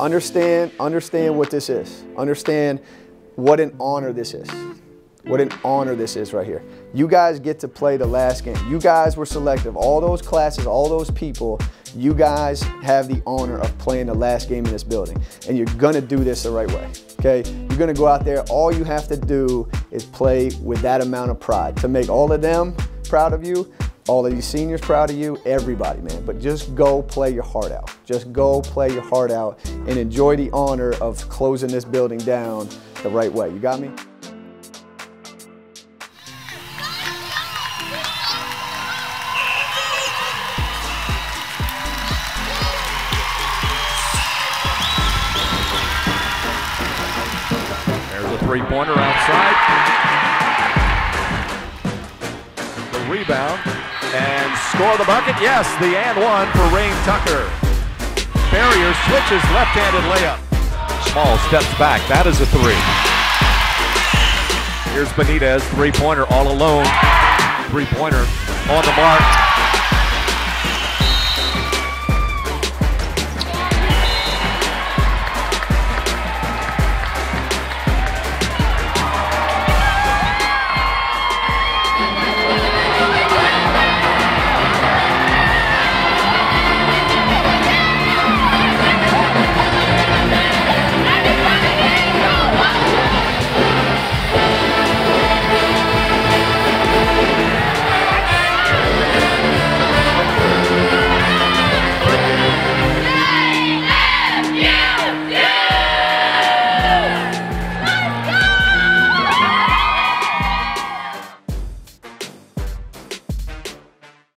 understand, understand what this is. Understand what an honor this is. What an honor this is right here. You guys get to play the last game. You guys were selective. All those classes, all those people, you guys have the honor of playing the last game in this building. And you're gonna do this the right way, okay? You're gonna go out there, all you have to do is play with that amount of pride to make all of them proud of you, all of these seniors proud of you, everybody, man. But just go play your heart out. Just go play your heart out and enjoy the honor of closing this building down the right way. You got me? There's a three-pointer outside. The rebound and score the bucket. Yes, the and one for Rain Tucker. Barrier switches left-handed layup. Smalls steps back. That is a three. Here's Benitez, three-pointer all alone. Three-pointer on the mark.